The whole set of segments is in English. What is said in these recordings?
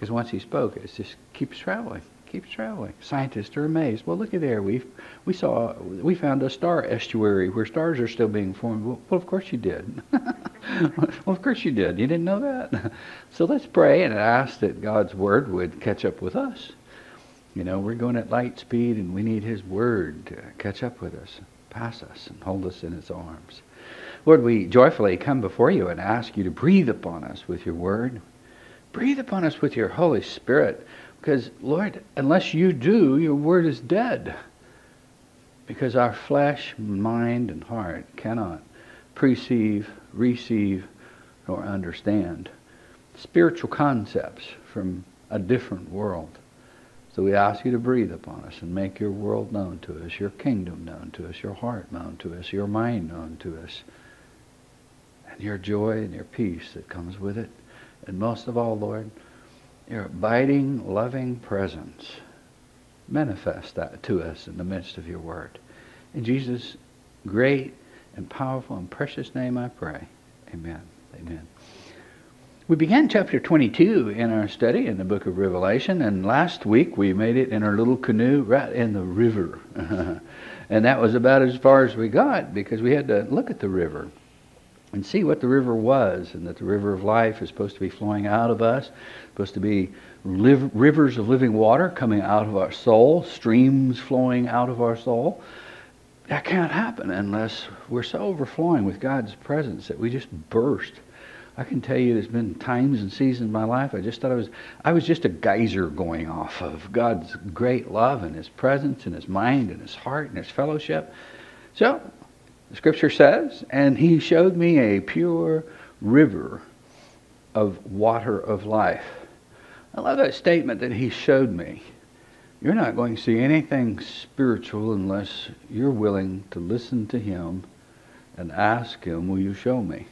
Because once he spoke, it just keeps traveling, keeps traveling. Scientists are amazed. Well, look at there. We we saw we found a star estuary where stars are still being formed. Well, well of course you did. well, of course you did. You didn't know that. so let's pray and ask that God's word would catch up with us. You know, we're going at light speed, and we need His word to catch up with us, pass us, and hold us in His arms. Lord, we joyfully come before you and ask you to breathe upon us with your word. Breathe upon us with your Holy Spirit. Because, Lord, unless you do, your word is dead. Because our flesh, mind, and heart cannot perceive, receive, or understand spiritual concepts from a different world. So we ask you to breathe upon us and make your world known to us, your kingdom known to us, your heart known to us, your mind known to us, and your joy and your peace that comes with it. And most of all, Lord, your abiding, loving presence. Manifest that to us in the midst of your word. In Jesus' great and powerful and precious name I pray. Amen. Amen. We began chapter 22 in our study in the book of Revelation, and last week we made it in our little canoe right in the river. and that was about as far as we got because we had to look at the river and see what the river was, and that the river of life is supposed to be flowing out of us, supposed to be liv- rivers of living water coming out of our soul, streams flowing out of our soul. That can't happen unless we're so overflowing with God's presence that we just burst I can tell you there's been times and seasons in my life I just thought I was I was just a geyser going off of God's great love and his presence and his mind and his heart and his fellowship. So the scripture says, and he showed me a pure river of water of life. I love that statement that he showed me. You're not going to see anything spiritual unless you're willing to listen to him and ask him, Will you show me?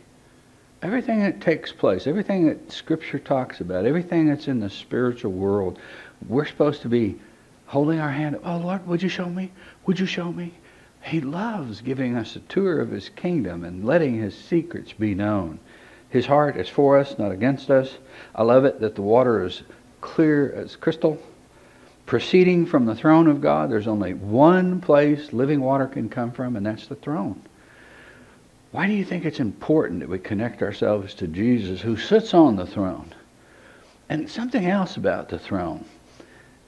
everything that takes place, everything that Scripture talks about, everything that's in the spiritual world, we're supposed to be holding our hand. Oh, Lord, would you show me? Would you show me? He loves giving us a tour of His kingdom and letting His secrets be known. His heart is for us, not against us. I love it that the water is clear as crystal. Proceeding from the throne of God, there's only one place living water can come from, and that's the throne. Why do you think it's important that we connect ourselves to Jesus who sits on the throne? And something else about the throne.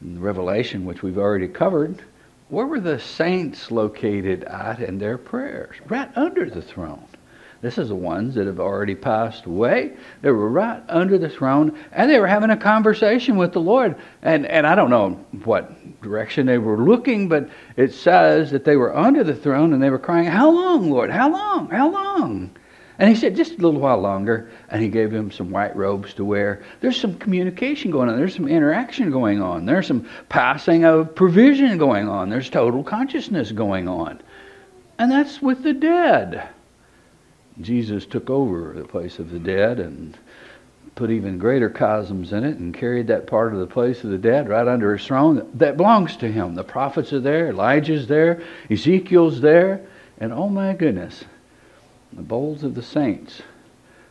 In Revelation, which we've already covered, where were the saints located at in their prayers? Right under the throne. This is the ones that have already passed away. They were right under the throne, and they were having a conversation with the Lord. And, and I don't know what direction they were looking, but it says that they were under the throne and they were crying, How long, Lord? How long? How long? And he said, Just a little while longer. And he gave him some white robes to wear. There's some communication going on. There's some interaction going on. There's some passing of provision going on. There's total consciousness going on. And that's with the dead. Jesus took over the place of the dead and put even greater chasms in it and carried that part of the place of the dead right under his throne that belongs to him. The prophets are there, Elijah's there, Ezekiel's there, and oh my goodness, the bowls of the saints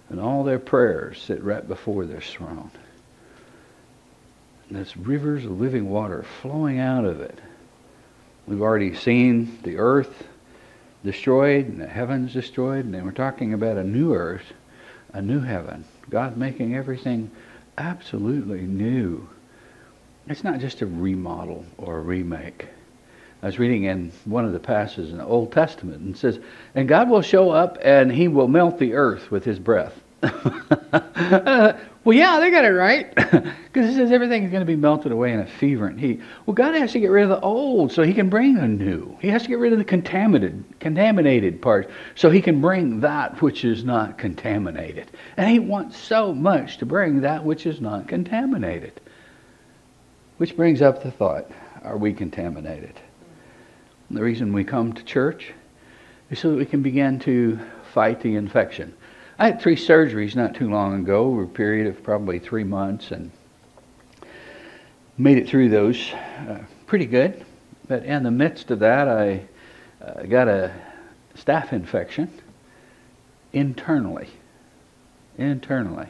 and all their prayers sit right before this throne. And there's rivers of living water flowing out of it. We've already seen the earth destroyed and the heavens destroyed, and we're talking about a new earth, a new heaven. God making everything absolutely new. It's not just a remodel or a remake. I was reading in one of the passages in the Old Testament and says, and God will show up and he will melt the earth with his breath. Well, yeah, they got it right. Because it says everything is going to be melted away in a fervent heat. Well, God has to get rid of the old so he can bring the new. He has to get rid of the contaminated, contaminated parts so he can bring that which is not contaminated. And he wants so much to bring that which is not contaminated. Which brings up the thought, are we contaminated? The reason we come to church is so that we can begin to fight the infection. I had three surgeries not too long ago, over a period of probably three months, and made it through those uh, pretty good. But in the midst of that, I uh, got a staph infection internally, internally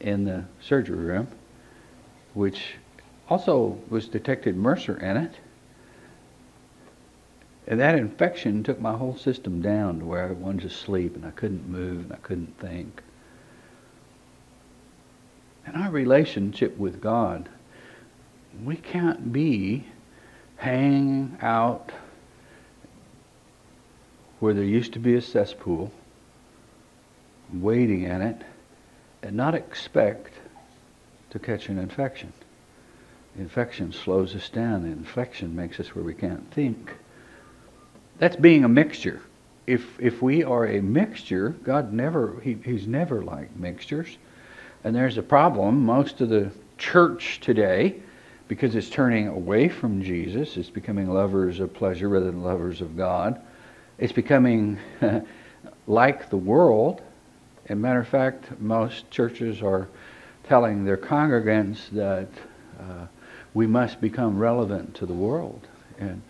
in the surgery room. which also was detected MRSA in it. And that infection took my whole system down to where I wanted to sleep and I couldn't move and I couldn't think. And our relationship with God, we can't be hanging out where there used to be a cesspool, waiting in it, and not expect to catch an infection. Infection slows us down. Infection makes us where we can't think. That's being a mixture. If if we are a mixture, God never he, he's never like mixtures. And there's a problem. Most of the church today, because it's turning away from Jesus, it's becoming lovers of pleasure rather than lovers of God. It's becoming like the world. As a matter of fact, most churches are telling their congregants that uh, we must become relevant to the world. And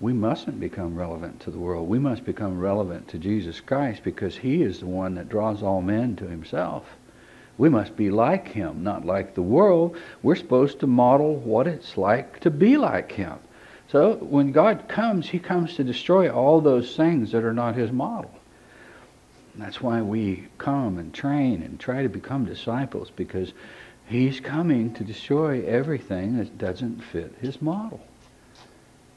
we mustn't become relevant to the world. We must become relevant to Jesus Christ because He is the one that draws all men to Himself. We must be like Him, not like the world. We're supposed to model what it's like to be like Him. So when God comes, He comes to destroy all those things that are not His model. That's why we come and train and try to become disciples because He's coming to destroy everything that doesn't fit His model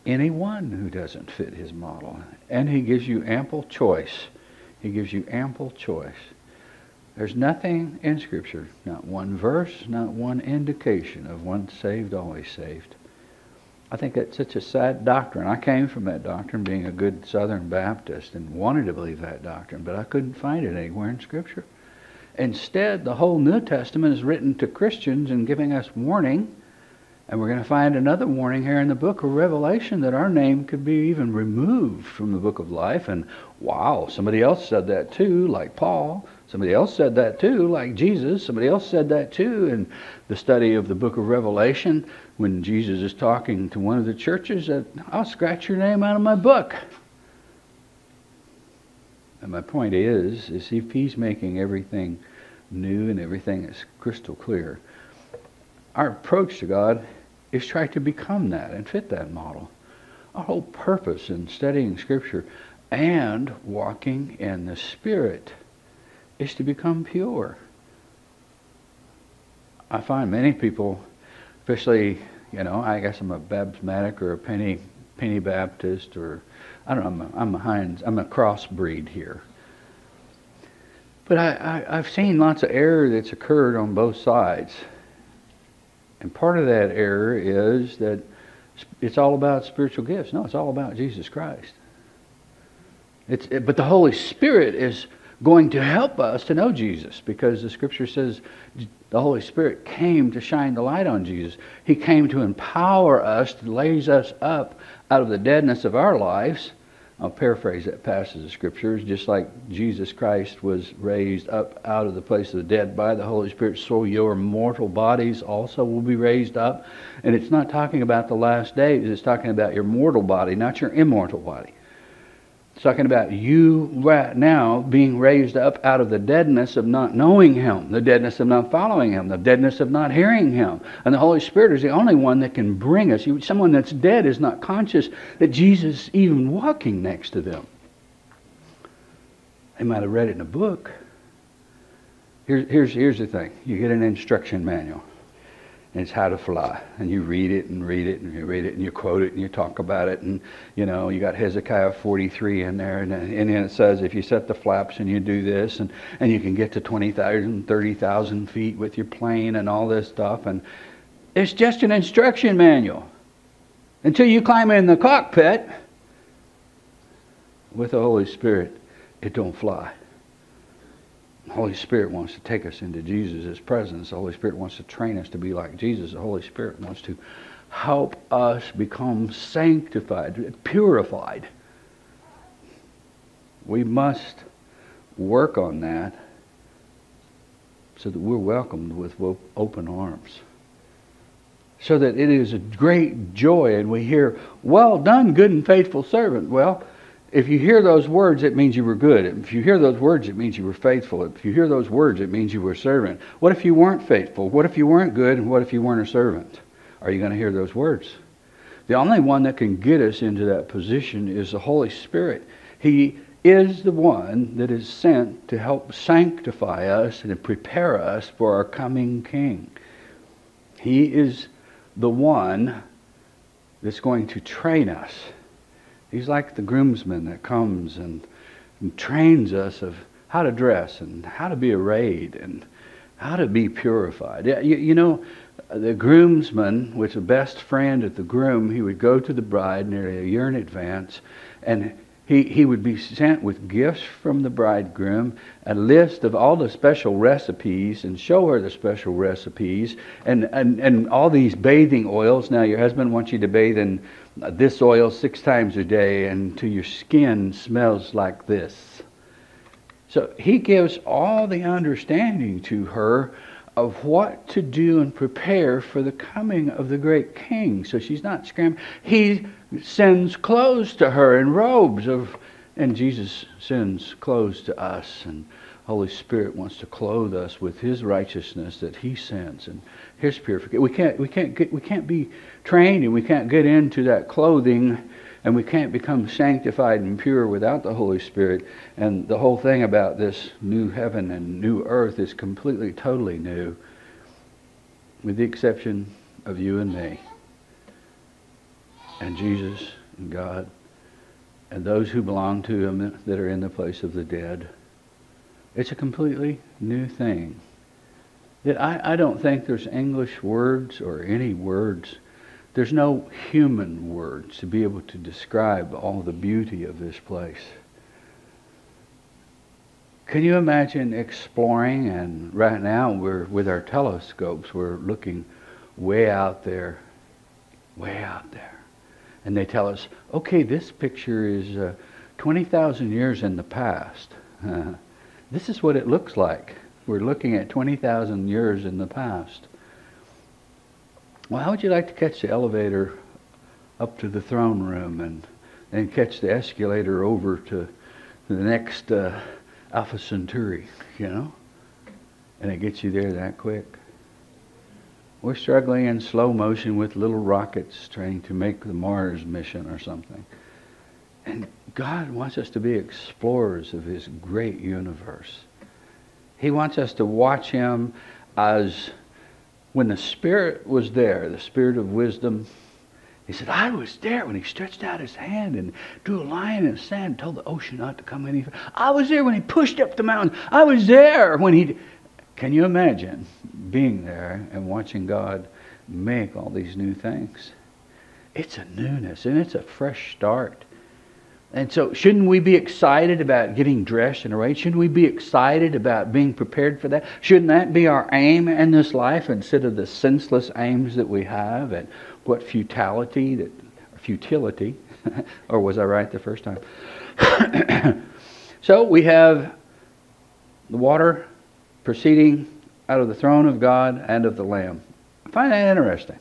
anyone who doesn't fit his model. And he gives you ample choice. He gives you ample choice. There's nothing in Scripture, not one verse, not one indication of once saved, always saved. I think that's such a sad doctrine. I came from that doctrine being a good Southern Baptist and wanted to believe that doctrine, but I couldn't find it anywhere in Scripture. Instead, the whole New Testament is written to Christians and giving us warning and we're going to find another warning here in the book of Revelation that our name could be even removed from the book of life. And wow, somebody else said that too, like Paul. Somebody else said that too, like Jesus. Somebody else said that too in the study of the book of Revelation when Jesus is talking to one of the churches that I'll scratch your name out of my book. And my point is, is if he's making everything new and everything is crystal clear, our approach to God is try to become that and fit that model. Our whole purpose in studying Scripture and walking in the Spirit is to become pure. I find many people, especially, you know, I guess I'm a Baptismatic or a Penny Penny Baptist or I don't know, I'm a, I'm a Heinz, I'm a crossbreed here. But I, I, I've seen lots of error that's occurred on both sides. And part of that error is that it's all about spiritual gifts. No, it's all about Jesus Christ. It's, it, but the Holy Spirit is going to help us to know Jesus because the scripture says the Holy Spirit came to shine the light on Jesus. He came to empower us, to raise us up out of the deadness of our lives I'll paraphrase that passage of scriptures, just like Jesus Christ was raised up out of the place of the dead by the Holy Spirit, so your mortal bodies also will be raised up. And it's not talking about the last days, it's talking about your mortal body, not your immortal body. It's talking about you right now being raised up out of the deadness of not knowing Him, the deadness of not following Him, the deadness of not hearing Him. And the Holy Spirit is the only one that can bring us. Someone that's dead is not conscious that Jesus is even walking next to them. They might have read it in a book. Here, here's, here's the thing you get an instruction manual and it's how to fly. And you read it and read it and you read it and you quote it and you talk about it. And, you know, you got Hezekiah 43 in there. And, and then it says if you set the flaps and you do this and, and you can get to 20,000, 30,000 feet with your plane and all this stuff. And it's just an instruction manual. Until you climb in the cockpit with the Holy Spirit, it don't fly. The Holy Spirit wants to take us into Jesus' presence. The Holy Spirit wants to train us to be like Jesus. The Holy Spirit wants to help us become sanctified, purified. We must work on that so that we're welcomed with open arms. So that it is a great joy and we hear, well done, good and faithful servant. Well, if you hear those words, it means you were good. If you hear those words, it means you were faithful. If you hear those words, it means you were a servant. What if you weren't faithful? What if you weren't good? And what if you weren't a servant? Are you going to hear those words? The only one that can get us into that position is the Holy Spirit. He is the one that is sent to help sanctify us and prepare us for our coming King. He is the one that's going to train us He's like the groomsman that comes and, and trains us of how to dress and how to be arrayed and how to be purified. You, you know, the groomsman was the best friend of the groom. He would go to the bride nearly a year in advance, and he, he would be sent with gifts from the bridegroom, a list of all the special recipes, and show her the special recipes, and, and, and all these bathing oils. Now, your husband wants you to bathe in this oil six times a day until your skin smells like this. So he gives all the understanding to her of what to do and prepare for the coming of the great king. So she's not scrambling. He sends clothes to her and robes of and Jesus sends clothes to us and Holy Spirit wants to clothe us with His righteousness that He sends and His purification. We can't, we can't, get, we can't be trained and we can't get into that clothing and we can't become sanctified and pure without the Holy Spirit. And the whole thing about this new heaven and new earth is completely, totally new, with the exception of you and me, and Jesus and God, and those who belong to Him that are in the place of the dead. It's a completely new thing. That I, I don't think there's English words or any words there's no human words to be able to describe all the beauty of this place. Can you imagine exploring? And right now, we're with our telescopes, we're looking way out there, way out there. And they tell us, okay, this picture is uh, 20,000 years in the past. Uh, this is what it looks like. We're looking at 20,000 years in the past. Well, how would you like to catch the elevator up to the throne room and then catch the escalator over to the next uh, Alpha Centauri, you know? And it gets you there that quick. We're struggling in slow motion with little rockets trying to make the Mars mission or something. And God wants us to be explorers of His great universe. He wants us to watch Him as when the Spirit was there, the Spirit of wisdom, he said, I was there when he stretched out his hand and drew a line in the sand and told the ocean not to come any further. I was there when he pushed up the mountain. I was there when he. Can you imagine being there and watching God make all these new things? It's a newness and it's a fresh start. And so, shouldn't we be excited about getting dressed and arrayed? Shouldn't we be excited about being prepared for that? Shouldn't that be our aim in this life instead of the senseless aims that we have and what futility that futility, or was I right the first time? so we have the water proceeding out of the throne of God and of the Lamb. I find that interesting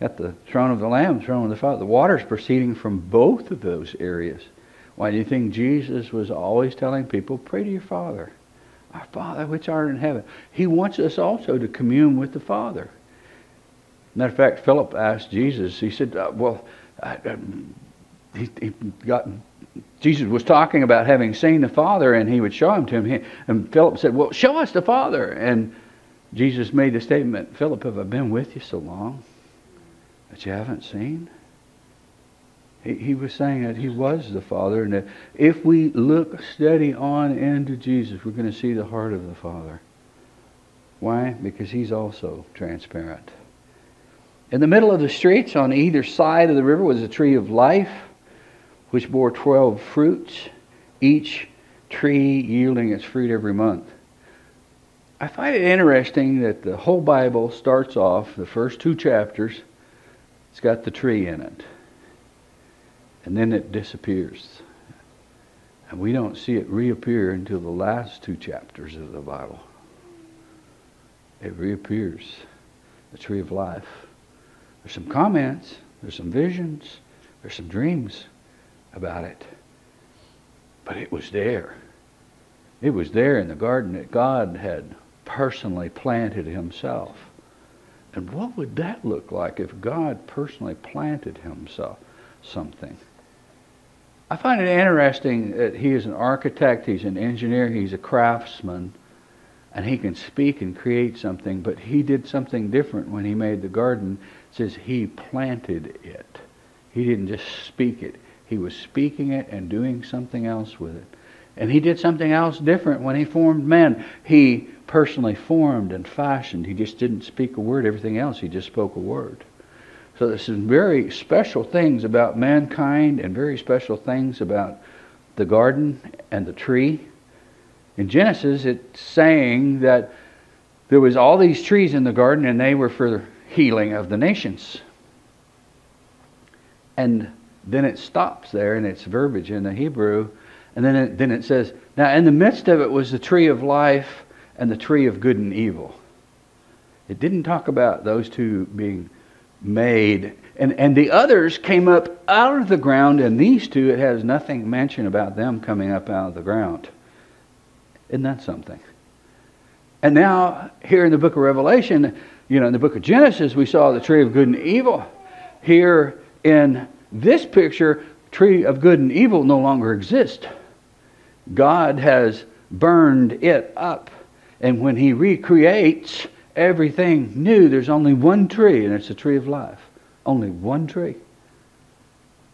at the throne of the Lamb, throne of the Father. The water is proceeding from both of those areas. Why do you think Jesus was always telling people, pray to your Father, our Father which art in heaven? He wants us also to commune with the Father. Matter of fact, Philip asked Jesus, he said, uh, well, I, um, he, he got, Jesus was talking about having seen the Father and he would show him to him. And Philip said, well, show us the Father. And Jesus made the statement, Philip, have I been with you so long? That you haven't seen? He, he was saying that he was the Father, and that if we look steady on into Jesus, we're going to see the heart of the Father. Why? Because he's also transparent. In the middle of the streets, on either side of the river, was a tree of life, which bore twelve fruits, each tree yielding its fruit every month. I find it interesting that the whole Bible starts off, the first two chapters, it's got the tree in it. And then it disappears. And we don't see it reappear until the last two chapters of the Bible. It reappears. The tree of life. There's some comments, there's some visions, there's some dreams about it. But it was there. It was there in the garden that God had personally planted himself. And what would that look like if God personally planted himself something? I find it interesting that he is an architect, he's an engineer, he's a craftsman, and he can speak and create something, but he did something different when he made the garden. It says he planted it. He didn't just speak it. He was speaking it and doing something else with it. And he did something else different when he formed man. He personally formed and fashioned. He just didn't speak a word. Everything else, he just spoke a word. So there's some very special things about mankind and very special things about the garden and the tree. In Genesis, it's saying that there was all these trees in the garden and they were for the healing of the nations. And then it stops there in its verbiage in the Hebrew. And then it, then it says, Now in the midst of it was the tree of life and the tree of good and evil. It didn't talk about those two being made. And, and the others came up out of the ground, and these two, it has nothing mentioned about them coming up out of the ground. Isn't that something? And now, here in the book of Revelation, you know, in the book of Genesis, we saw the tree of good and evil. Here in this picture, tree of good and evil no longer exists. God has burned it up. And when he recreates, everything new. There's only one tree, and it's the tree of life. Only one tree.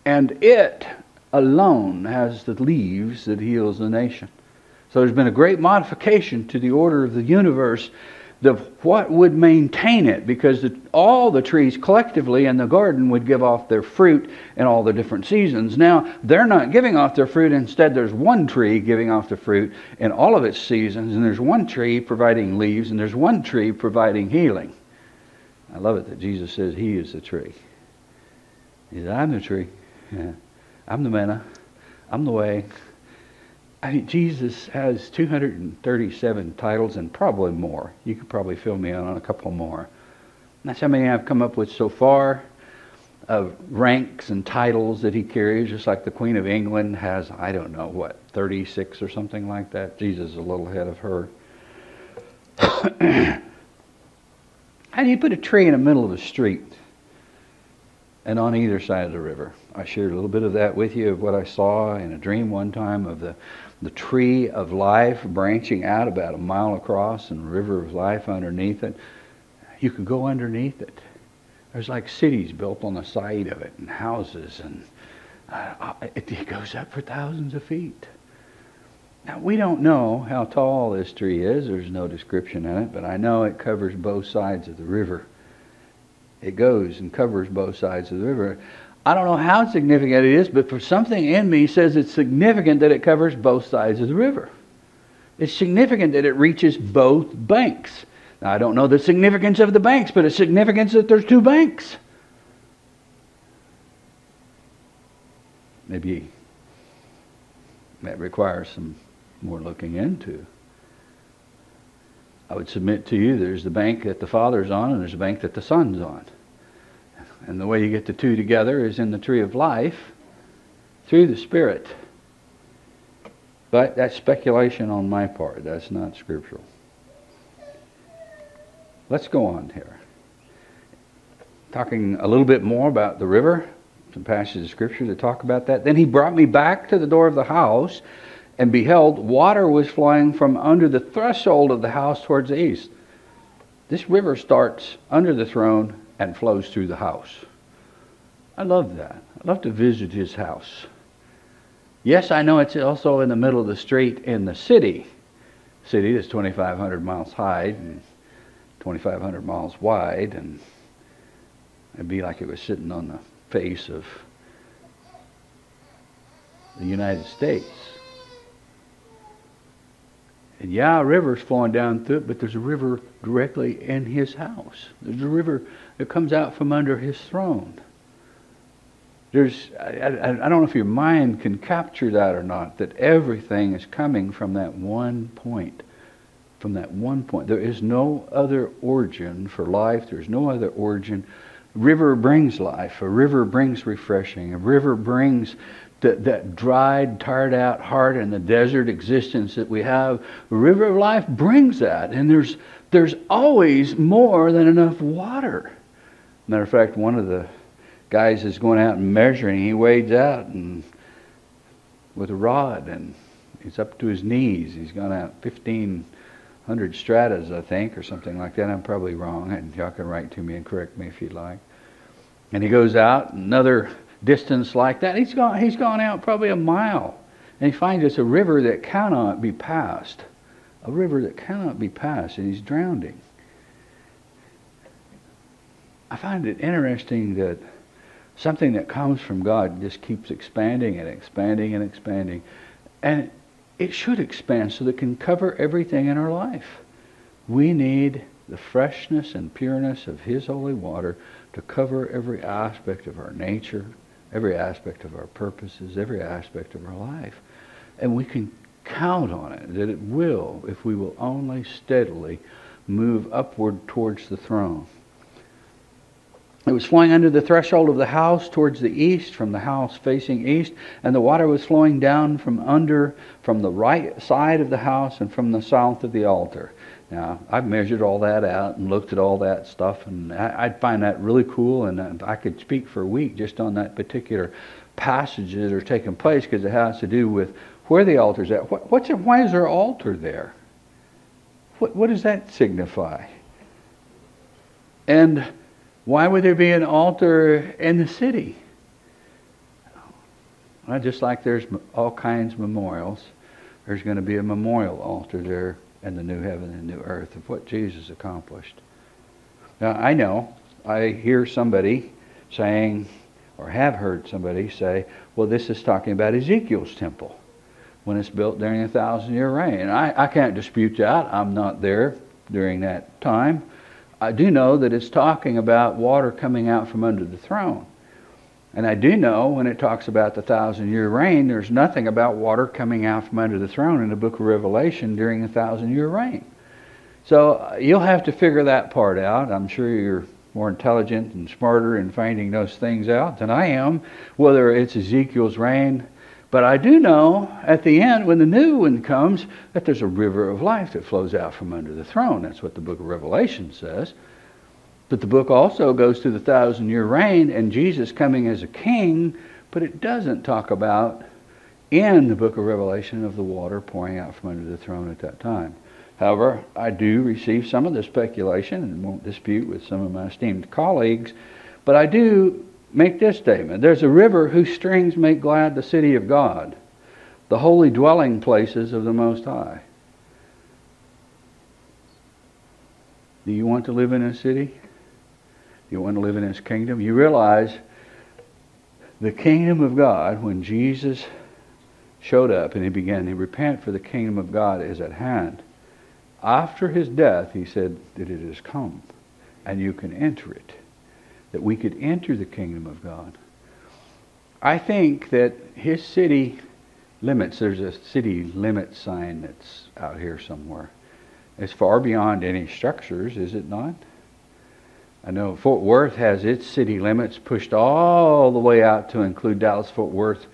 And it alone has the leaves that heals the nation. So there's been a great modification to the order of the universe the what would maintain it because the, all the trees collectively in the garden would give off their fruit in all the different seasons. Now they're not giving off their fruit. Instead there's one tree giving off the fruit in all of its seasons and there's one tree providing leaves and there's one tree providing healing. I love it that jesus says he is the tree. He said i'm the tree. Yeah. i'm the manna. I'm the way I mean, Jesus has 237 titles and probably more. You could probably fill me in on a couple more. That's how many I've come up with so far of ranks and titles that he carries, just like the Queen of England has, I don't know, what, 36 or something like that. Jesus is a little ahead of her. how do you put a tree in the middle of the street and on either side of the river? I shared a little bit of that with you of what I saw in a dream one time of the the tree of life branching out about a mile across and river of life underneath it. You could go underneath it. There's like cities built on the side of it and houses, and uh, it, it goes up for thousands of feet. Now, we don't know how tall this tree is. There's no description in it, but I know it covers both sides of the river. It goes and covers both sides of the river. I don't know how significant it is, but for something in me says it's significant that it covers both sides of the river. It's significant that it reaches both banks. Now, I don't know the significance of the banks, but it's significant that there's two banks. Maybe that requires some more looking into. I would submit to you there's the bank that the Father's on, and there's a bank that the Son's on. And the way you get the two together is in the tree of life through the Spirit. But that's speculation on my part. That's not scriptural. Let's go on here. Talking a little bit more about the river, some passages of scripture to talk about that. Then he brought me back to the door of the house, and beheld, water was flowing from under the threshold of the house towards the east. This river starts under the throne and flows through the house. I love that. I love to visit his house. Yes, I know it's also in the middle of the street in the city. City that's 2,500 miles high and 2,500 miles wide, and it'd be like it was sitting on the face of the United States. And yeah, a river's flowing down through it, but there's a river directly in his house. There's a river that comes out from under his throne. There's, I, I, I don't know if your mind can capture that or not, that everything is coming from that one point. From that one point. There is no other origin for life. There's no other origin river brings life. A river brings refreshing. A river brings that, that dried, tired out heart and the desert existence that we have. A river of life brings that. And there's, there's always more than enough water. Matter of fact, one of the guys is going out and measuring. He wades out and with a rod and he's up to his knees. He's gone out 1,500 stratas, I think, or something like that. I'm probably wrong, and y'all can write to me and correct me if you'd like. And he goes out another distance like that. He's gone, he's gone out probably a mile, and he finds it's a river that cannot be passed. A river that cannot be passed, and he's drowning. I find it interesting that something that comes from God just keeps expanding and expanding and expanding. And it should expand so that it can cover everything in our life. We need the freshness and pureness of His holy water to cover every aspect of our nature, every aspect of our purposes, every aspect of our life. And we can count on it that it will if we will only steadily move upward towards the throne. It was flowing under the threshold of the house towards the east, from the house facing east, and the water was flowing down from under, from the right side of the house and from the south of the altar. Now, I've measured all that out and looked at all that stuff, and I, would find that really cool, and uh, I could speak for a week just on that particular passage that are taking place because it has to do with where the altar's at. What, what's it, why is there an altar there? What, what does that signify? And why would there be an altar in the city? Well, just like there's all kinds of memorials, there's going to be a memorial altar there in the new heaven and new earth of what Jesus accomplished. Now, I know, I hear somebody saying, or have heard somebody say, well, this is talking about Ezekiel's temple when it's built during a thousand year reign. I, I can't dispute that. I'm not there during that time. I do know that it's talking about water coming out from under the throne. And I do know when it talks about the thousand year reign, there's nothing about water coming out from under the throne in the book of Revelation during the thousand year reign. So uh, you'll have to figure that part out. I'm sure you're more intelligent and smarter in finding those things out than I am, whether it's Ezekiel's reign but I do know at the end, when the new one comes, that there's a river of life that flows out from under the throne. That's what the book of Revelation says. But the book also goes to the thousand year reign and Jesus coming as a king, but it doesn't talk about in the book of Revelation of the water pouring out from under the throne at that time. However, I do receive some of the speculation and won't dispute with some of my esteemed colleagues, but I do make this statement There's a river whose streams make glad the city of God, the holy dwelling places of the Most High. Do you want to live in a city? You want to live in His kingdom? You realize the kingdom of God, when Jesus showed up and he began to repent for the kingdom of God is at hand. After his death, he said that it has come and you can enter it that we could enter the kingdom of God. I think that his city limits, there's a city limit sign that's out here somewhere. It's far beyond any structures, is it not? I know Fort Worth has its city limits pushed all the way out to include Dallas Fort Worth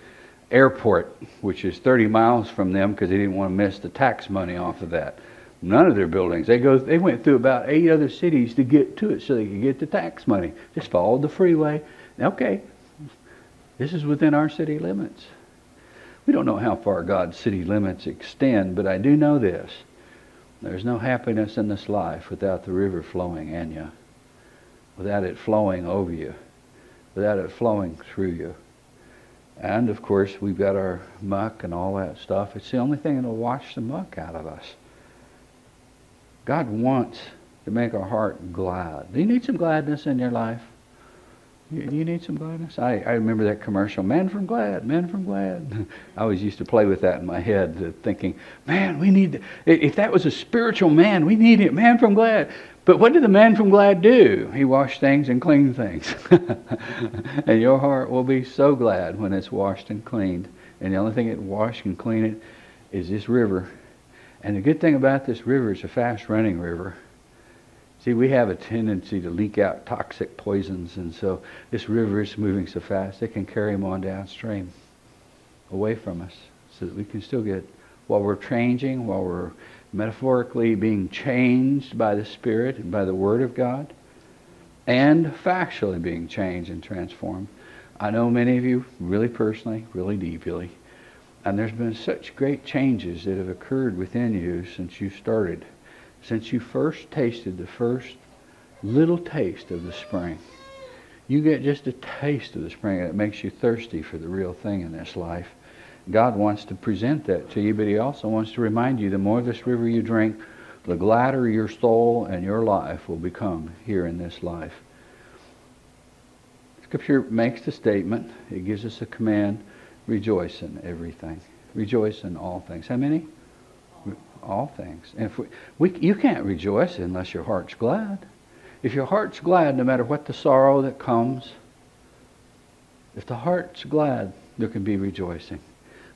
Airport, which is 30 miles from them because they didn't want to miss the tax money off of that. None of their buildings. They go. They went through about eight other cities to get to it, so they could get the tax money. Just followed the freeway. Okay, this is within our city limits. We don't know how far God's city limits extend, but I do know this: there's no happiness in this life without the river flowing in you, without it flowing over you, without it flowing through you. And of course, we've got our muck and all that stuff. It's the only thing that'll wash the muck out of us. God wants to make our heart glad. Do you need some gladness in your life? You, you need some gladness? I, I remember that commercial, Man from Glad, Man from Glad. I always used to play with that in my head, uh, thinking, man, we need, if that was a spiritual man, we need it, Man from Glad. But what did the man from Glad do? He washed things and cleaned things. and your heart will be so glad when it's washed and cleaned. And the only thing that wash and clean it is this river and the good thing about this river, it's a fast running river. See, we have a tendency to leak out toxic poisons, and so this river is moving so fast, it can carry them on downstream, away from us, so that we can still get, while we're changing, while we're metaphorically being changed by the Spirit and by the Word of God, and factually being changed and transformed. I know many of you really personally, really deeply, and there's been such great changes that have occurred within you since you started since you first tasted the first little taste of the spring. You get just a taste of the spring and it makes you thirsty for the real thing in this life. God wants to present that to you, but He also wants to remind you the more this river you drink, the gladder your soul and your life will become here in this life. Scripture makes the statement, it gives us a command rejoice in everything. Rejoice in all things. How many? all things. And if we, we, you can't rejoice unless your heart's glad. If your heart's glad, no matter what the sorrow that comes, if the heart's glad, there can be rejoicing.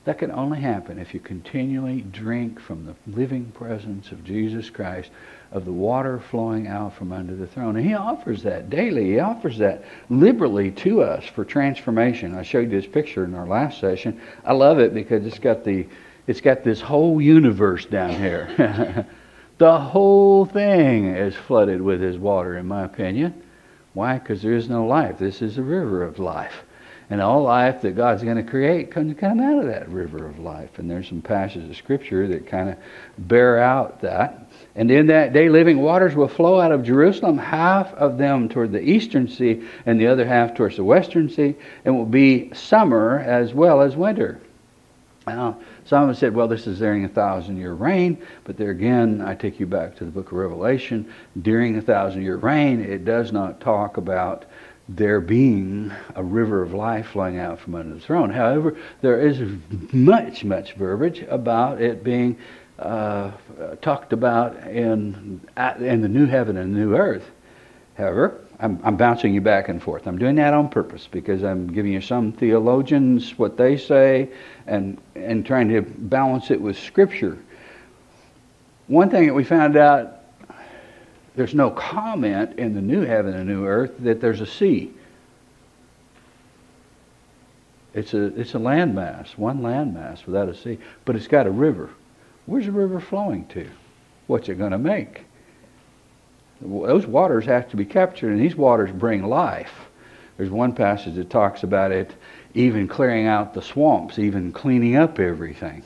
That can only happen if you continually drink from the living presence of Jesus Christ, of the water flowing out from under the throne. And He offers that daily. He offers that liberally to us for transformation. I showed you this picture in our last session. I love it because it's got the it's got this whole universe down here. the whole thing is flooded with his water, in my opinion. Why? Because there is no life. This is a river of life. And all life that God's going to create can come out of that river of life. And there's some passages of Scripture that kind of bear out that. And in that day, living waters will flow out of Jerusalem, half of them toward the eastern sea, and the other half towards the western sea, and will be summer as well as winter. Now, some have said, well, this is during a thousand year reign, but there again, I take you back to the book of Revelation. During a thousand year reign, it does not talk about there being a river of life flowing out from under the throne. However, there is much, much verbiage about it being uh, talked about in, in the new heaven and new earth. However, I'm, I'm, bouncing you back and forth. I'm doing that on purpose because I'm giving you some theologians what they say and, and trying to balance it with Scripture. One thing that we found out there's no comment in the new heaven and new earth that there's a sea. It's a, it's a landmass, one landmass without a sea, but it's got a river. Where's the river flowing to? What's it going to make? Those waters have to be captured, and these waters bring life. There's one passage that talks about it even clearing out the swamps, even cleaning up everything.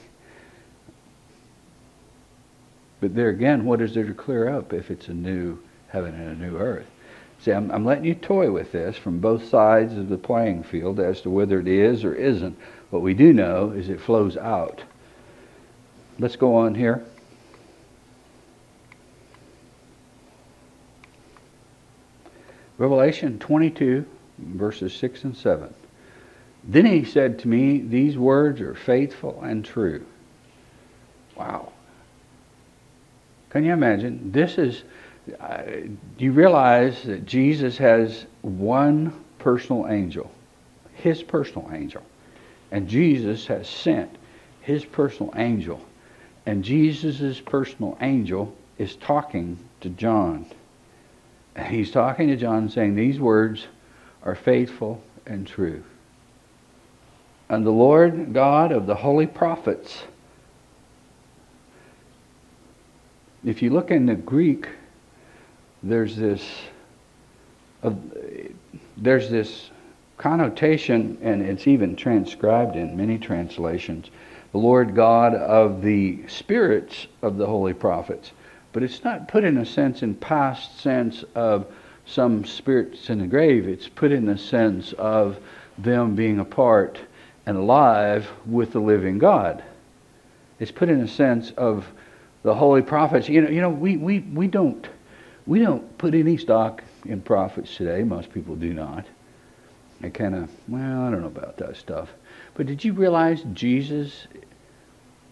But there again, what is there to clear up if it's a new heaven and a new earth? See, I'm, I'm letting you toy with this from both sides of the playing field as to whether it is or isn't. What we do know is it flows out. Let's go on here. Revelation 22, verses 6 and 7. Then he said to me, These words are faithful and true. Wow. Can you imagine? This is, uh, do you realize that Jesus has one personal angel, his personal angel, and Jesus has sent his personal angel, and Jesus' personal angel is talking to John And he's talking to John saying, These words are faithful and true. And the Lord God of the holy prophets, if you look in the Greek, there's this, uh, there's this connotation, and it's even transcribed in many translations. The Lord God of the spirits of the holy prophets. But it's not put in a sense, in past sense of some spirits in the grave. It's put in the sense of them being apart and alive with the living God. It's put in a sense of the holy prophets. You know, you know, we, we, we don't we don't put any stock in prophets today. Most people do not. I kind of, well, I don't know about that stuff. But did you realize Jesus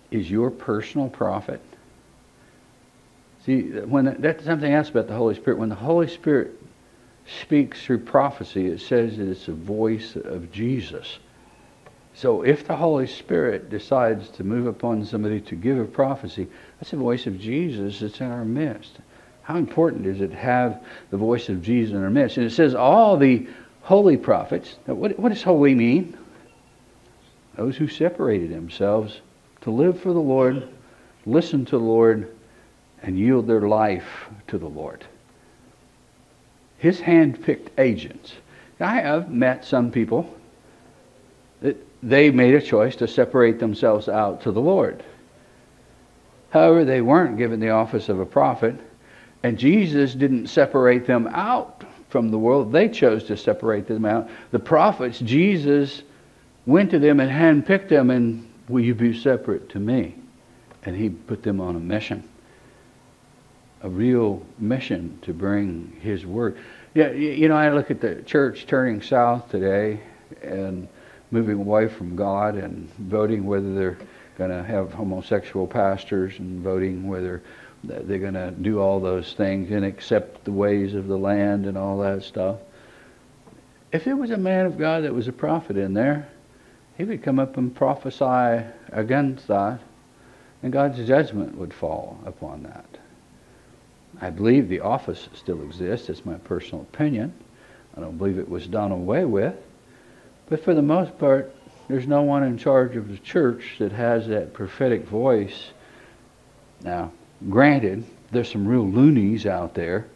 is your personal prophet? See, when that's something else about the Holy Spirit. When the Holy Spirit speaks through prophecy, it says that it's the voice of Jesus. So if the Holy Spirit decides to move upon somebody to give a prophecy, that's the voice of Jesus that's in our midst. How important is it to have the voice of Jesus in our midst? And it says all the holy prophets. What, what does holy mean? Those who separated themselves to live for the Lord, listen to the Lord, and yield their life to the Lord. His hand-picked agents. I have met some people that they made a choice to separate themselves out to the Lord. However, they weren't given the office of a prophet, and Jesus didn't separate them out from the world. They chose to separate them out. The prophets, Jesus went to them and handpicked them, and will you be separate to me? And he put them on a mission, a real mission to bring his word. Yeah, you know, I look at the church turning south today and moving away from God and voting whether they're going to have homosexual pastors and voting whether they're going to do all those things and accept the ways of the land and all that stuff. If it was a man of God that was a prophet in there, he would come up and prophesy against that, and God's judgment would fall upon that. I believe the office still exists. It's my personal opinion. I don't believe it was done away with. But for the most part, there's no one in charge of the church that has that prophetic voice. Now, granted, there's some real loonies out there.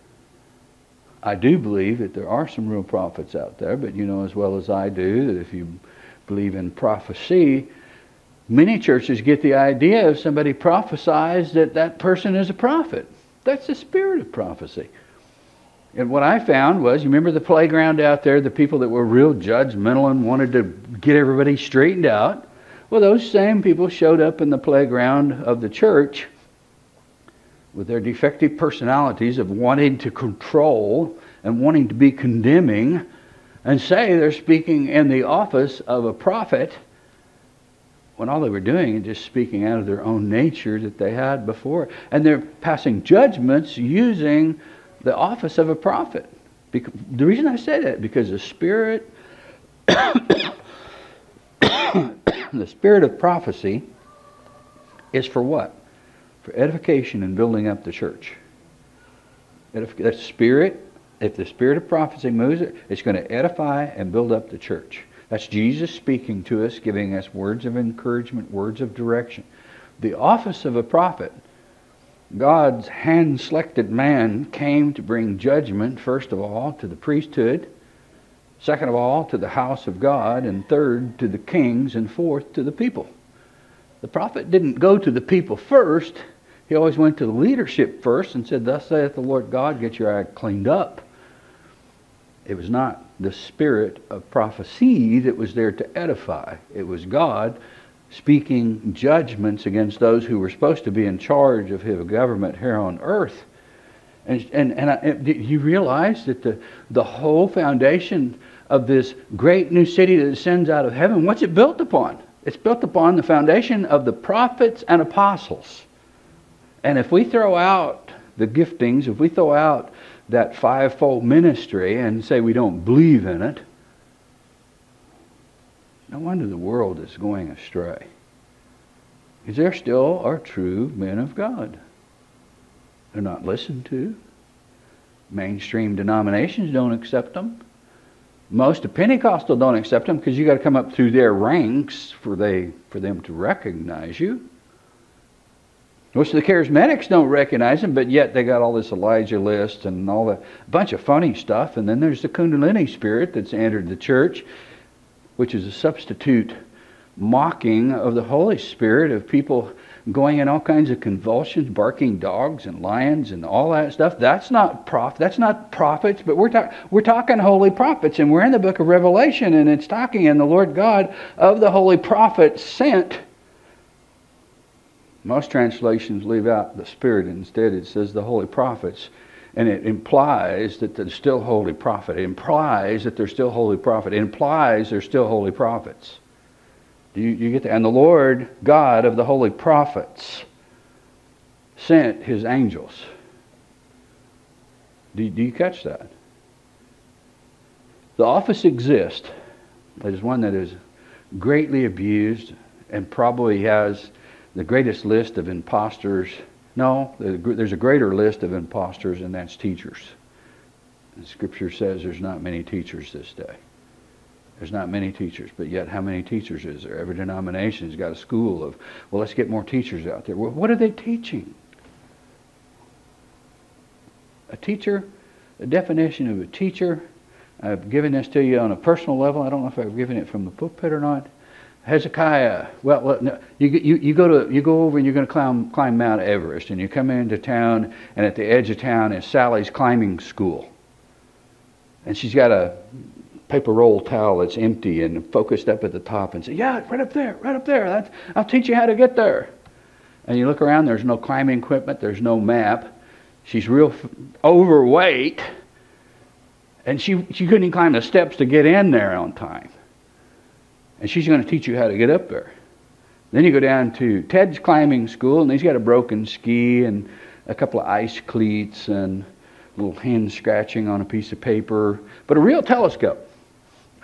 I do believe that there are some real prophets out there, but you know as well as I do that if you believe in prophecy, many churches get the idea if somebody prophesies that that person is a prophet. That's the spirit of prophecy. And what I found was, you remember the playground out there, the people that were real judgmental and wanted to get everybody straightened out? Well, those same people showed up in the playground of the church with their defective personalities of wanting to control and wanting to be condemning and say they're speaking in the office of a prophet when all they were doing is just speaking out of their own nature that they had before. And they're passing judgments using the office of a prophet. the reason I say that, because the spirit, the spirit of prophecy is for what? For edification and building up the church. That spirit, if the spirit of prophecy moves it, it's going to edify and build up the church. That's Jesus speaking to us, giving us words of encouragement, words of direction. The office of a prophet God's hand selected man came to bring judgment, first of all, to the priesthood, second of all, to the house of God, and third, to the kings, and fourth, to the people. The prophet didn't go to the people first. He always went to the leadership first and said, Thus saith the Lord God, get your act cleaned up. It was not the spirit of prophecy that was there to edify. It was God speaking judgments against those who were supposed to be in charge of his government here on earth. And, and, and I, you realize that the, the whole foundation of this great new city that descends out of heaven, what's it built upon? It's built upon the foundation of the prophets and apostles. And if we throw out the giftings, if we throw out that fivefold ministry and say we don't believe in it, no wonder the world is going astray. Because there still are true men of God. They're not listened to. Mainstream denominations don't accept them. Most of Pentecostal don't accept them because you got to come up through their ranks for they for them to recognize you. Most of the charismatics don't recognize them, but yet they got all this Elijah list and all the bunch of funny stuff. And then there's the Kundalini spirit that's entered the church which is a substitute mocking of the Holy Spirit, of people going in all kinds of convulsions, barking dogs and lions and all that stuff. That's not prof. That's not prophets, but we're talking we're talking holy prophets, and we're in the book of Revelation, and it's talking in the Lord God of the holy prophets sent. Most translations leave out the Spirit. Instead, it says the holy prophets and it implies that they're still holy prophet. It implies that they're still holy prophet. It implies they're still holy prophets. Do you, you get that? And the Lord God of the holy prophets sent his angels. Do, do you catch that? The office exists. It is one that is greatly abused and probably has the greatest list of imposters No, there's a greater list of imposters, and that's teachers. And Scripture says there's not many teachers this day. There's not many teachers, but yet how many teachers is there? Every denomination's got a school of, well, let's get more teachers out there. Well, what are they teaching? A teacher, the definition of a teacher, I've given this to you on a personal level. I don't know if I've given it from the pulpit or not. Hezekiah, well, no, you, you, you, go to, you go over and you're going to climb, climb Mount Everest, and you come into town, and at the edge of town is Sally's climbing school. And she's got a paper roll towel that's empty and focused up at the top and say, Yeah, right up there, right up there. That's, I'll teach you how to get there. And you look around, there's no climbing equipment, there's no map. She's real f- overweight, and she, she couldn't even climb the steps to get in there on time. And she's going to teach you how to get up there. Then you go down to Ted's climbing school, and he's got a broken ski and a couple of ice cleats and a little hand scratching on a piece of paper, but a real telescope.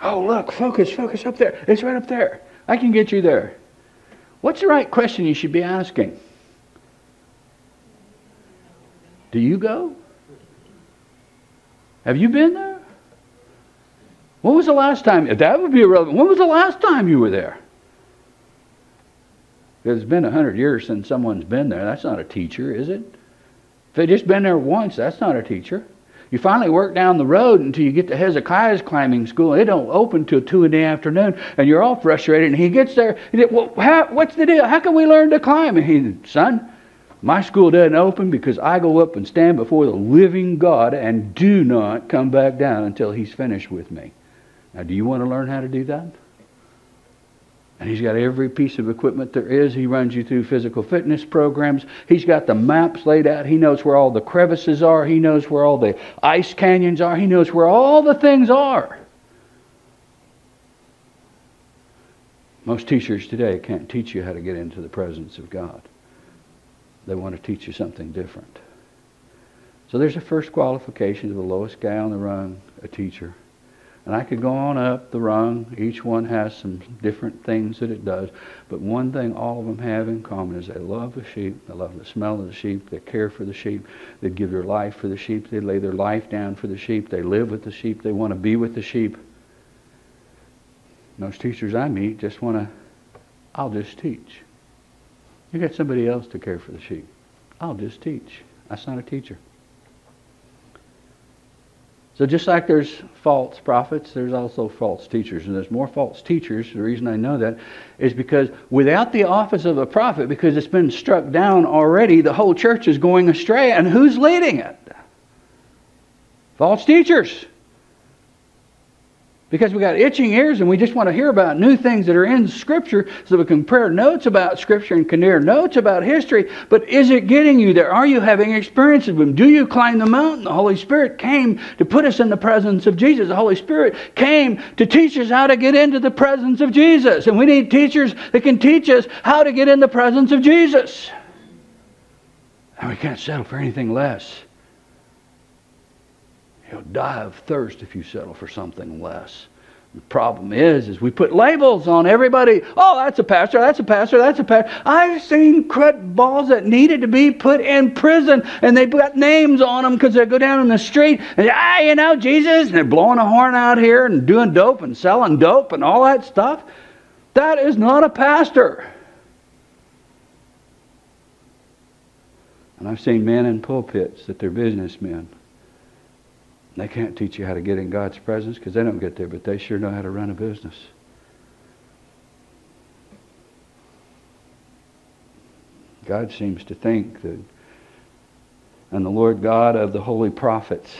Oh, look, focus, focus up there. It's right up there. I can get you there. What's the right question you should be asking? Do you go? Have you been there? When was the last time? That would be irrelevant. When was the last time you were there? It's been a hundred years since someone's been there. That's not a teacher, is it? If they just been there once, that's not a teacher. You finally work down the road until you get to Hezekiah's climbing school. It don't open till two in the afternoon, and you're all frustrated. And he gets there. He said, "Well, how, what's the deal? How can we learn to climb?" And he said, "Son, my school doesn't open because I go up and stand before the living God and do not come back down until He's finished with me." Now, do you want to learn how to do that? And he's got every piece of equipment there is. He runs you through physical fitness programs. He's got the maps laid out. He knows where all the crevices are. He knows where all the ice canyons are. He knows where all the things are. Most teachers today can't teach you how to get into the presence of God. They want to teach you something different. So there's a first qualification to the lowest guy on the rung, a teacher. And I could go on up the rung. Each one has some different things that it does. But one thing all of them have in common is they love the sheep. They love the smell of the sheep. They care for the sheep. They give their life for the sheep. They lay their life down for the sheep. They live with the sheep. They want to be with the sheep. Most teachers I meet just want to, I'll just teach. You got somebody else to care for the sheep. I'll just teach. That's not a teacher. So just like there's false prophets, there's also false teachers. And there's more false teachers. The reason I know that is because without the office of a prophet, because it's been struck down already, the whole church is going astray. And who's leading it? False teachers. Because we got itching ears and we just want to hear about new things that are in Scripture so we can compare notes about Scripture and compare notes about history. But is it getting you there? Are you having experiences with Him? Do you climb the mountain? The Holy Spirit came to put us in the presence of Jesus. The Holy Spirit came to teach us how to get into the presence of Jesus. And we need teachers that can teach us how to get in the presence of Jesus. And we can't settle for anything less. You'll die of thirst if you settle for something less. The problem is, is we put labels on everybody. Oh, that's a pastor. That's a pastor. That's a pastor. I've seen crud balls that needed to be put in prison, and they got names on them because they go down in the street and ah, you know, Jesus, and they're blowing a horn out here and doing dope and selling dope and all that stuff. That is not a pastor. And I've seen men in pulpits that they're businessmen. They can't teach you how to get in God's presence because they don't get there, but they sure know how to run a business. God seems to think that, and the Lord God of the holy prophets,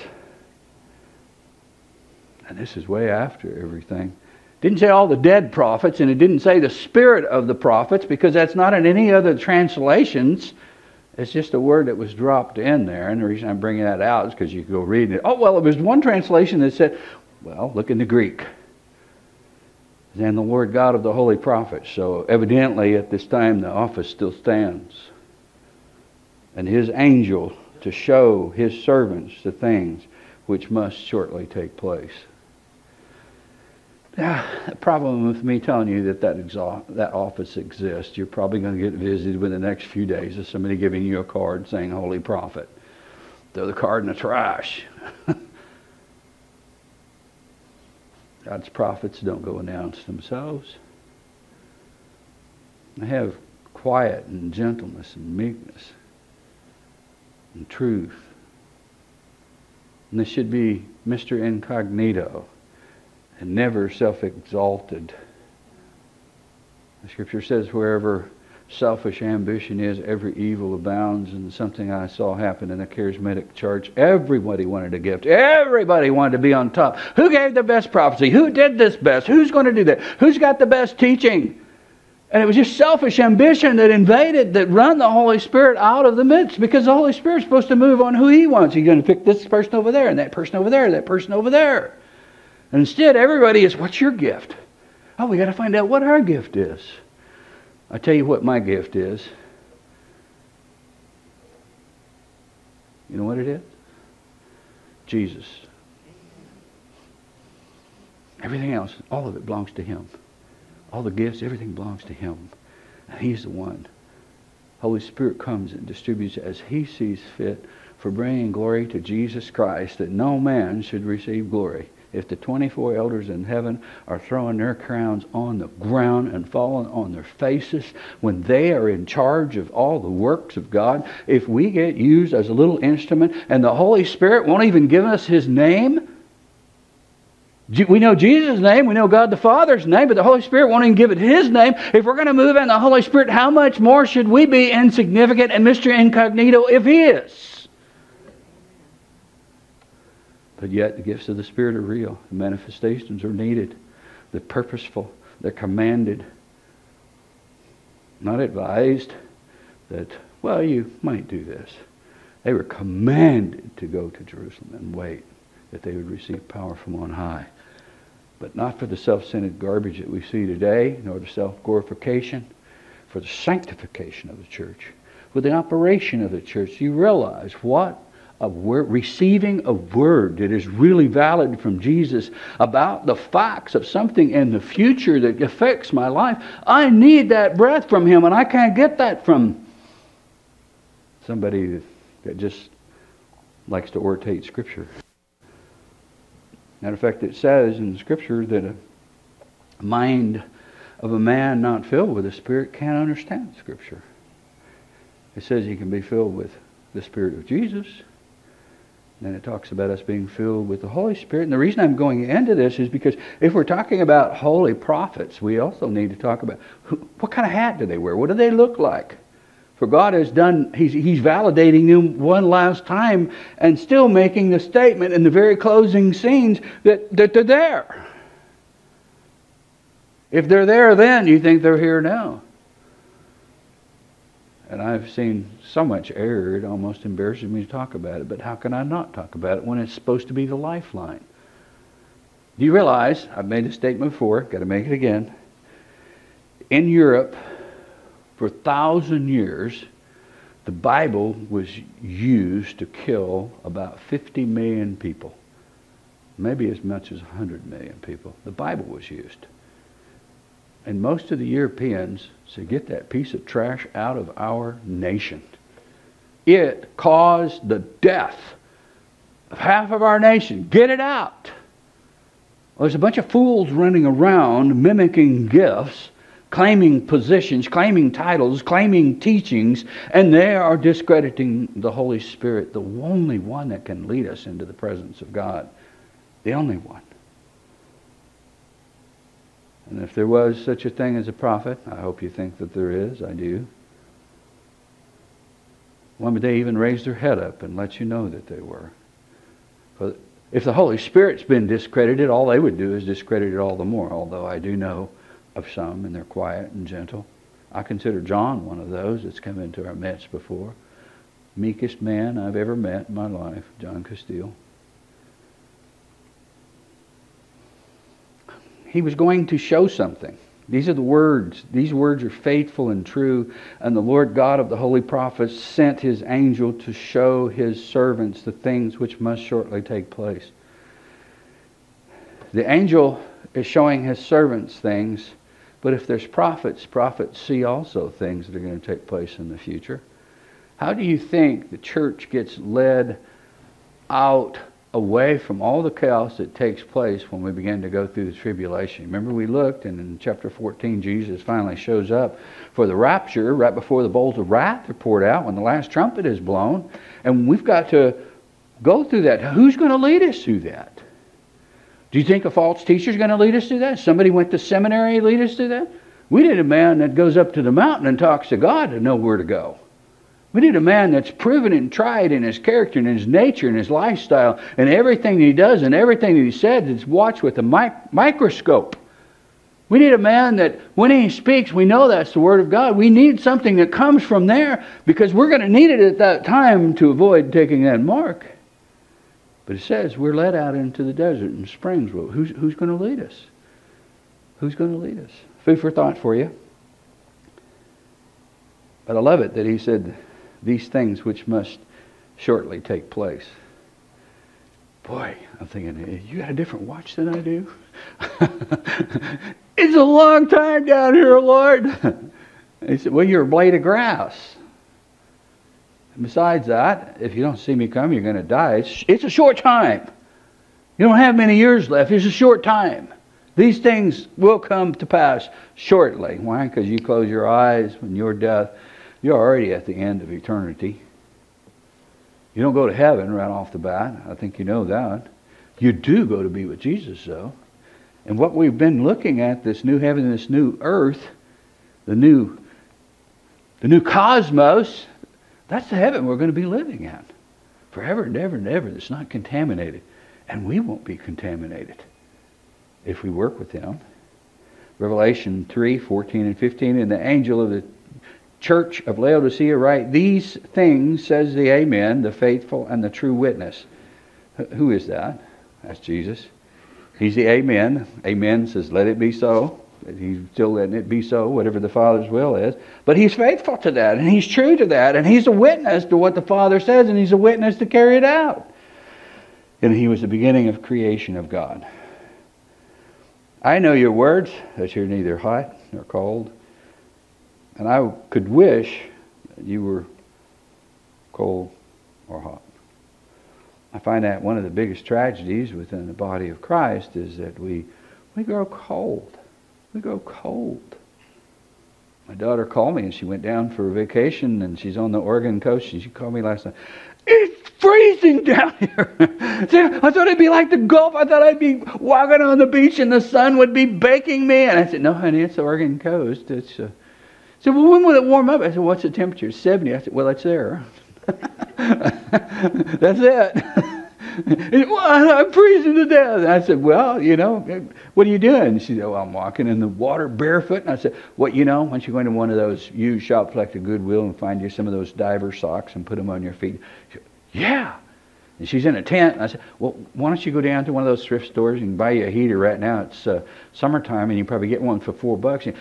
and this is way after everything, didn't say all the dead prophets, and it didn't say the spirit of the prophets because that's not in any other translations. It's just a word that was dropped in there, and the reason I'm bringing that out is because you go read it. Oh, well, it was one translation that said, well, look in the Greek. And the Lord God of the holy prophets. So evidently at this time the office still stands. And his angel to show his servants the things which must shortly take place. The problem with me telling you that that, exo- that office exists, you're probably going to get visited within the next few days of somebody giving you a card saying Holy Prophet. Throw the card in the trash. God's prophets don't go announce themselves. They have quiet and gentleness and meekness and truth. And this should be Mr. Incognito and never self exalted. The scripture says, wherever selfish ambition is, every evil abounds. And something I saw happen in a charismatic church. Everybody wanted a gift. Everybody wanted to be on top. Who gave the best prophecy? Who did this best? Who's going to do that? Who's got the best teaching? And it was just selfish ambition that invaded, that run the Holy Spirit out of the midst because the Holy Spirit's supposed to move on who He wants. He's going to pick this person over there and that person over there, that person over there. And instead, everybody is, what's your gift? Oh, we got to find out what our gift is. I tell you what my gift is. You know what it is? Jesus. Everything else, all of it belongs to Him. All the gifts, everything belongs to Him. And He's the one. Holy Spirit comes and distributes as He sees fit for bringing glory to Jesus Christ, that no man should receive glory if the 24 elders in heaven are throwing their crowns on the ground and falling on their faces when they are in charge of all the works of God, if we get used as a little instrument and the Holy Spirit won't even give us His name, we know Jesus' name, we know God the Father's name, but the Holy Spirit won't even give it His name. If we're going to move in the Holy Spirit, how much more should we be insignificant and Mr. Incognito if He is? But yet, the gifts of the Spirit are real. The manifestations are needed. They're purposeful. They're commanded. Not advised that, well, you might do this. They were commanded to go to Jerusalem and wait that they would receive power from on high. But not for the self centered garbage that we see today, nor the self glorification, for the sanctification of the church, for the operation of the church. You realize what a word, receiving a word that is really valid from Jesus about the facts of something in the future that affects my life, I need that breath from Him, and I can't get that from somebody that just likes to orate Scripture. Matter of fact, it says in Scripture that a mind of a man not filled with the Spirit can't understand Scripture. It says he can be filled with the Spirit of Jesus and it talks about us being filled with the Holy Spirit. And the reason I'm going into this is because if we're talking about holy prophets, we also need to talk about who, what kind of hat do they wear? What do they look like? For God has done, he's, he's validating them one last time and still making the statement in the very closing scenes that, that they're there. If they're there then, you think they're here now. And I've seen so much error, it almost embarrasses me to talk about it. But how can I not talk about it when it's supposed to be the lifeline? Do you realize, I've made a statement before, got to make it again. In Europe, for a thousand years, the Bible was used to kill about 50 million people. Maybe as much as 100 million people. The Bible was used. And most of the Europeans said, get that piece of trash out of our nation. It caused the death of half of our nation. Get it out. Well, there's a bunch of fools running around mimicking gifts, claiming positions, claiming titles, claiming teachings, and they are discrediting the Holy Spirit, the only one that can lead us into the presence of God. The only one. And if there was such a thing as a prophet, I hope you think that there is, I do. Would they even raise their head up and let you know that they were? But if the Holy Spirit's been discredited, all they would do is discredit it all the more, although I do know of some, and they're quiet and gentle. I consider John one of those that's come into our midst before. Meekest man I've ever met in my life, John Castile. He was going to show something. These are the words. These words are faithful and true. And the Lord God of the holy prophets sent his angel to show his servants the things which must shortly take place. The angel is showing his servants things, but if there's prophets, prophets see also things that are going to take place in the future. How do you think the church gets led out away from all the chaos that takes place when we begin to go through the tribulation. Remember, we looked, and in chapter 14, Jesus finally shows up for the rapture right before the bowls of wrath are poured out, when the last trumpet is blown. And we've got to go through that. Who's going to lead us through that? Do you think a false teacher is going to lead us through that? Somebody went to seminary lead us through that? We need a man that goes up to the mountain and talks to God to know where to go. We need a man that's proven and tried in his character and his nature and his lifestyle and everything he does and everything that he said that's watched with a mic- microscope. We need a man that when he speaks, we know that's the Word of God. We need something that comes from there because we're going to need it at that time to avoid taking that mark. But it says we're led out into the desert and springs. Well, who's, who's going to lead us? Who's going to lead us? Food for thought for you. But I love it that he said, these things which must shortly take place. Boy, I'm thinking, you got a different watch than I do? it's a long time down here, Lord. he said, Well, you're a blade of grass. And besides that, if you don't see me come, you're going to die. It's, it's a short time. You don't have many years left. It's a short time. These things will come to pass shortly. Why? Because you close your eyes when your death you're already at the end of eternity. You don't go to heaven right off the bat. I think you know that. You do go to be with Jesus, though. And what we've been looking at, this new heaven this new earth, the new, the new cosmos, that's the heaven we're going to be living at. Forever and ever and ever. That's not contaminated. And we won't be contaminated if we work with Him. Revelation 3, 14 and 15, and the angel of the church of Laodicea write, These things says the Amen, the faithful and the true witness. Who is that? That's Jesus. He's the Amen. Amen says, Let it be so. He's still letting it be so, whatever the Father's will is. But he's faithful to that, and he's true to that, and he's a witness to what the Father says, and he's a witness to carry it out. And he was the beginning of creation of God. I know your words, that you're neither hot nor cold. And I could wish you were cold or hot. I find that one of the biggest tragedies within the body of Christ is that we, we grow cold. We grow cold. My daughter called me and she went down for a vacation and she's on the Oregon coast. And she called me last night. It's freezing down here. I thought it'd be like the Gulf. I thought I'd be walking on the beach and the sun would be baking me. And I said, No, honey, it's the Oregon coast. It's uh, said, well, when will it warm up? I said, what's the temperature? 70. I said, well, it's there. That's it. well, I'm freezing to death. And I said, well, you know, what are you doing? She said, well, I'm walking in the water barefoot. And I said, what, you know, once you go into one of those used shops like the Goodwill and find you some of those diver socks and put them on your feet. Said, yeah. And she's in a tent. And I said, well, why don't you go down to one of those thrift stores and buy you a heater right now? It's uh, summertime and you probably get one for four bucks. And,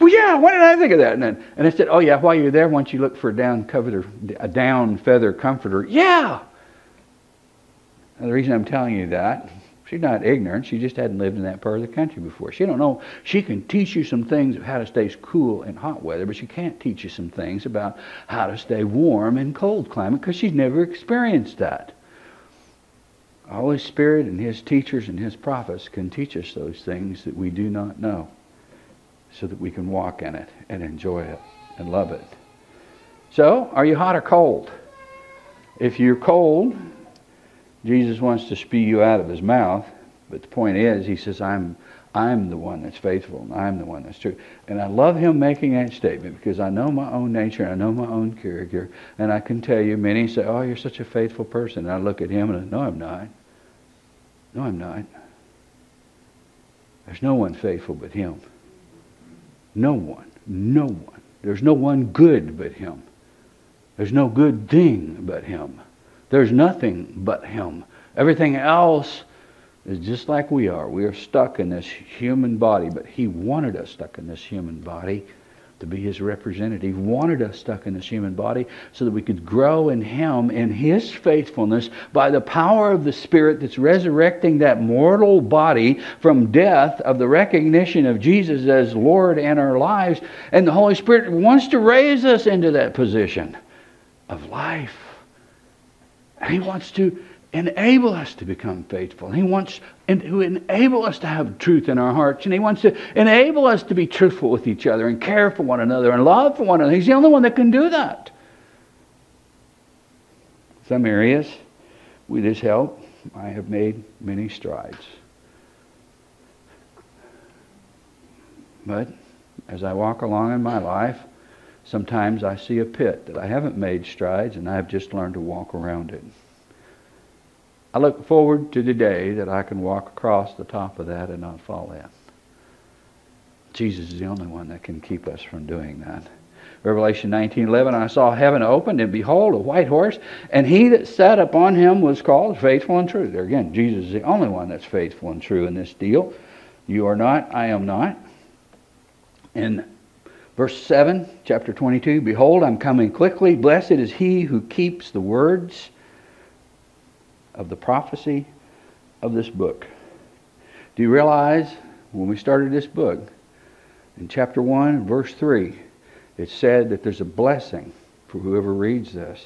well, yeah, why did I think of that? And, then, and I said, oh, yeah, while you're there, why don't you look for a down, coveter, a down feather comforter? Yeah! And the reason I'm telling you that, she's not ignorant. She just hadn't lived in that part of the country before. She don't know. She can teach you some things of how to stay cool in hot weather, but she can't teach you some things about how to stay warm in cold climate because she's never experienced that. Holy Spirit and His teachers and His prophets can teach us those things that we do not know so that we can walk in it and enjoy it and love it. So, are you hot or cold? If you're cold, Jesus wants to spew you out of his mouth, but the point is, he says, I'm, I'm the one that's faithful, and I'm the one that's true. And I love him making that statement because I know my own nature, and I know my own character, and I can tell you, many say, Oh, you're such a faithful person. And I look at him and I No, I'm not. No, I'm not. There's no one faithful but him. No one. No one. There's no one good but Him. There's no good thing but Him. There's nothing but Him. Everything else is just like we are. We are stuck in this human body, but He wanted us stuck in this human body to be his representative. Wanted us stuck in this human body so that we could grow in him in his faithfulness by the power of the Spirit that's resurrecting that mortal body from death of the recognition of Jesus as Lord in our lives. And the Holy Spirit wants to raise us into that position of life. And he wants to enable us to become faithful. He wants to enable us to have truth in our hearts. And He wants to enable us to be truthful with each other and care for one another and love for one another. He's the only one that can do that. Some areas, with His help, I have made many strides. But as I walk along in my life, sometimes I see a pit that I haven't made strides and I've just learned to walk around it. I look forward to the day that I can walk across the top of that and not fall in. Jesus is the only one that can keep us from doing that. Revelation 19:11 I saw heaven opened and behold a white horse and he that sat upon him was called faithful and true. There again Jesus is the only one that's faithful and true in this deal. You are not, I am not. In verse 7, chapter 22, behold I'm coming quickly, blessed is he who keeps the words of the prophecy of this book. Do you realize when we started this book, in chapter 1, verse 3, it said that there's a blessing for whoever reads this.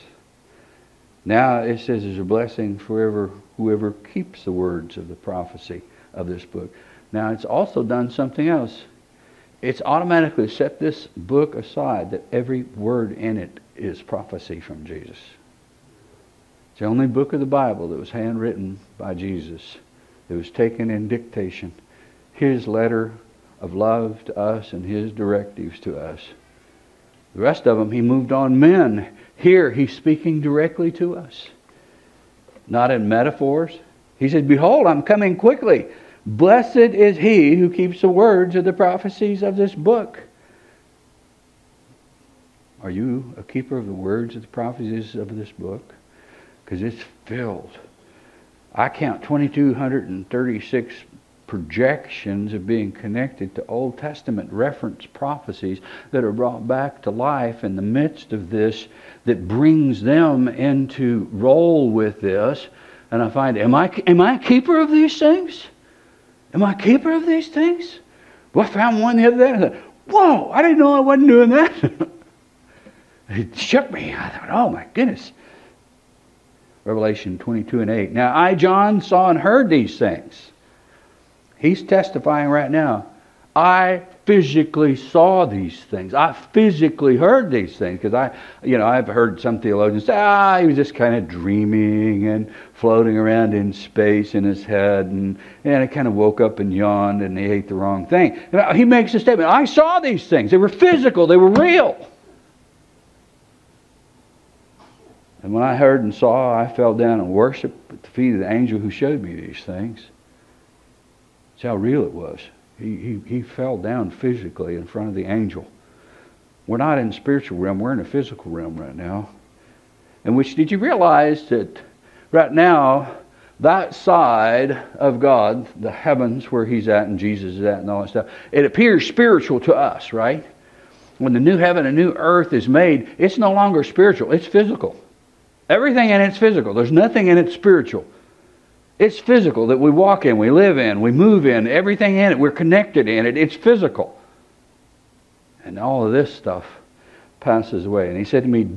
Now it says there's a blessing for whoever, whoever keeps the words of the prophecy of this book. Now it's also done something else. It's automatically set this book aside that every word in it is prophecy from Jesus. It's the only book of the Bible that was handwritten by Jesus. It was taken in dictation. His letter of love to us and his directives to us. The rest of them, he moved on men. Here, he's speaking directly to us, not in metaphors. He said, Behold, I'm coming quickly. Blessed is he who keeps the words of the prophecies of this book. Are you a keeper of the words of the prophecies of this book? Because it's filled. I count 2,236 projections of being connected to Old Testament reference prophecies that are brought back to life in the midst of this that brings them into role with this. And I find, am I, am I a keeper of these things? Am I a keeper of these things? Well, I found one the other day I thought, whoa, I didn't know I wasn't doing that. it shook me. I thought, oh my goodness. Revelation 22 and 8. Now, I, John, saw and heard these things. He's testifying right now. I physically saw these things. I physically heard these things because I, you know, I've heard some theologians say, ah, he was just kind of dreaming and floating around in space in his head, and and he kind of woke up and yawned and he ate the wrong thing. He makes a statement. I saw these things. They were physical. They were real. And when I heard and saw, I fell down and worshiped at the feet of the angel who showed me these things. That's how real it was. He, he, he fell down physically in front of the angel. We're not in the spiritual realm, we're in the physical realm right now. And which did you realize that right now, that side of God, the heavens where He's at and Jesus is at and all that stuff, it appears spiritual to us, right? When the new heaven and new earth is made, it's no longer spiritual, it's physical. Everything in it's physical. There's nothing in it spiritual. It's physical that we walk in, we live in, we move in, everything in it, we're connected in it. It's physical. And all of this stuff passes away. And he said to me,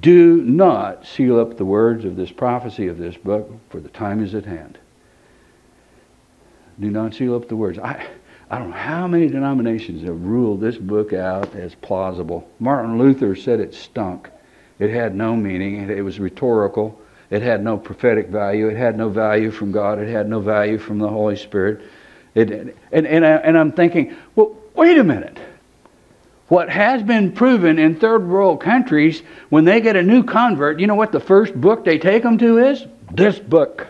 Do not seal up the words of this prophecy of this book, for the time is at hand. Do not seal up the words. I, I don't know how many denominations have ruled this book out as plausible. Martin Luther said it stunk. It had no meaning. It was rhetorical. It had no prophetic value. It had no value from God. It had no value from the Holy Spirit. It, and, and, I, and I'm thinking, well, wait a minute. What has been proven in third world countries, when they get a new convert, you know what the first book they take them to is? This book.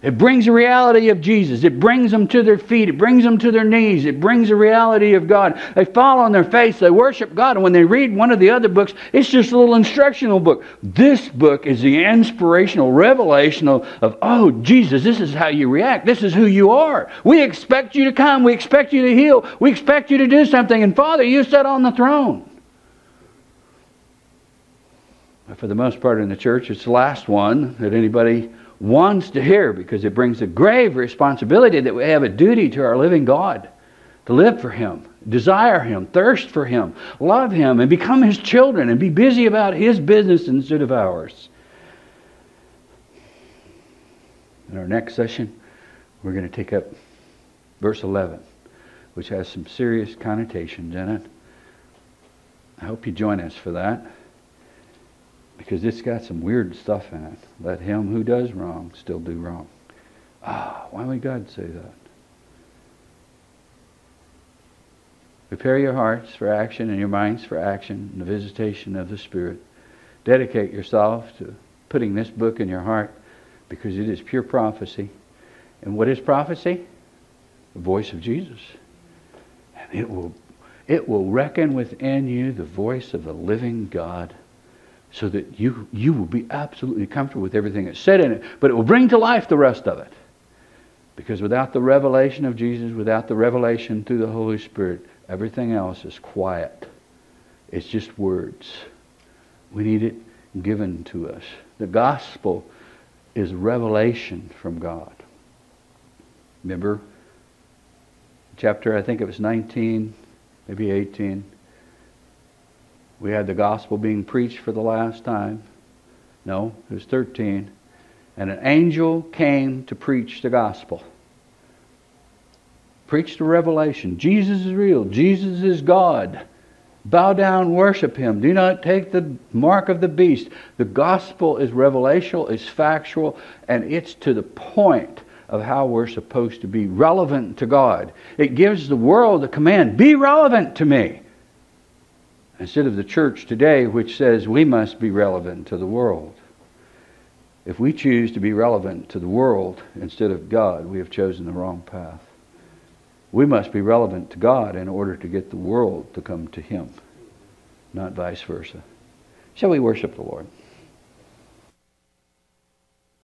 It brings the reality of Jesus. It brings them to their feet. It brings them to their knees. It brings the reality of God. They fall on their face. They worship God. And when they read one of the other books, it's just a little instructional book. This book is the inspirational revelation of, of, oh, Jesus, this is how you react. This is who you are. We expect you to come. We expect you to heal. We expect you to do something. And Father, you sit on the throne. For the most part in the church, it's the last one that anybody wants to hear because it brings a grave responsibility that we have a duty to our living God to live for Him, desire Him, thirst for Him, love Him, and become His children and be busy about His business instead of ours. In our next session, we're going to take up verse 11, which has some serious connotations in it. I hope you join us for that because it's got some weird stuff in it. Let him who does wrong still do wrong. Ah, why would God say that? Prepare your hearts for action and your minds for action in the visitation of the Spirit. Dedicate yourself to putting this book in your heart because it is pure prophecy. And what is prophecy? The voice of Jesus. And it will, it will reckon within you the voice of the living God so that you, you will be absolutely comfortable with everything that's said in it, but it will bring to life the rest of it. Because without the revelation of Jesus, without the revelation through the Holy Spirit, everything else is quiet. It's just words. We need it given to us. The gospel is revelation from God. Remember, chapter, I think it was 19, maybe 18 we had the gospel being preached for the last time. No, it was 13. And an angel came to preach the gospel. Preach the revelation. Jesus is real. Jesus is God. Bow down, worship him. Do not take the mark of the beast. The gospel is revelational, it's factual, and it's to the point of how we're supposed to be relevant to God. It gives the world a command be relevant to me instead of the church today, which says we must be relevant to the world. If we choose to be relevant to the world instead of God, we have chosen the wrong path. We must be relevant to God in order to get the world to come to Him, not vice versa. Shall we worship the Lord?